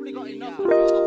probably got enough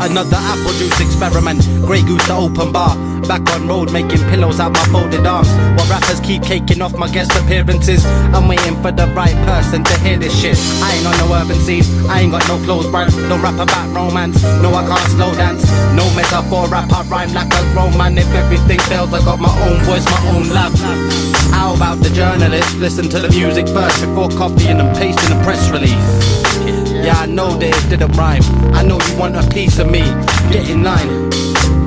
Another apple juice experiment. Grey Goose the open bar. Back on road making pillows out my folded arms. While rappers keep caking off my guest appearances. I'm waiting for the right person to hear this shit. I ain't on no urban scene. I ain't got no clothes brand. No rap about romance. No, I can't slow dance. No metaphor rap. I rhyme like a grown man. If everything fails, I got my own voice, my own lab. How about the journalist? Listen to the music first before copying and pasting a press release. Yeah, I know that it didn't rhyme. I know you want a piece of me. Get in line.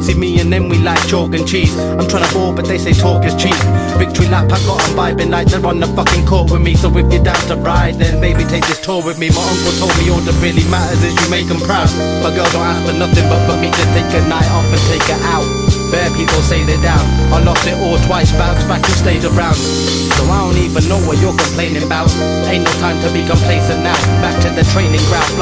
See me and them, we like chalk and cheese. I'm trying to ball, but they say talk is cheap. Victory lap, I got them vibing like they're on the fucking court with me. So if you're down to ride, then baby take this tour with me. My uncle told me all that really matters is you make them proud. My girl don't ask for nothing but for me to take a night off and take her out. Bare people say they're down. I lost it all twice, bounced back and stayed around. So I don't even know what you're complaining about. Ain't no time to be complacent now. Back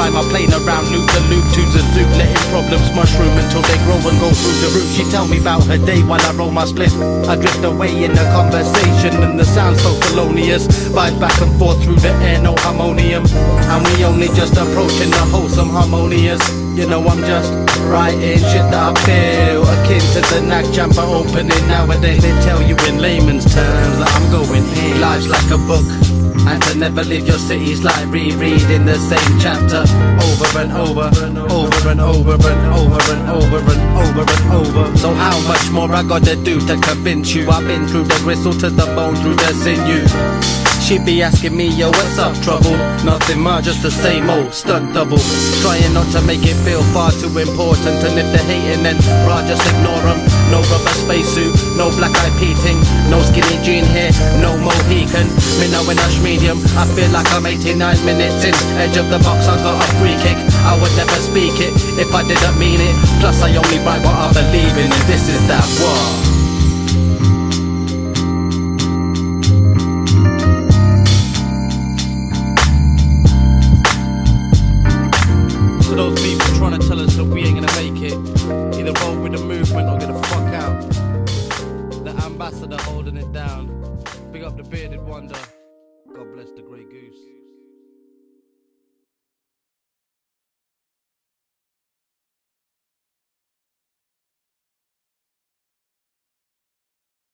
fly my plane around, loop to loop to the zoo, letting problems mushroom until they grow and go through the roof. She tell me about her day while I roll my split. I drift away in the conversation and the sound so felonious. Vibe back and forth through the air, no harmonium. And we only just approaching the wholesome harmonious. You know I'm just writing shit that I feel Akin to the knack jumper opening Nowadays they tell you in layman's terms that I'm going in Life's like a book and to never leave your city's like rereading the same chapter over and over, over and over and over and over and over and over. So how much more I gotta do to convince you? I've been through the gristle to the bone, through the sinew. She be asking me, yo, what's up, trouble? Nothing much, just the same old stunt double. Trying not to make it feel far too important. And if they're hating, then rah, just ignore them. No rubber spacesuit, no black eye peating, no skinny jean Mohican. Me now in Ash medium, I feel like I'm 89 minutes in. Edge of the box, I got a free kick. I would never speak it if I didn't mean it. Plus, I only write what I believe in, and this is that war. To those people trying tell us that we ain't gonna make it, either roll with the movement or get the fuck out. The ambassador holding it down. The bearded wonder. God bless the grey goose.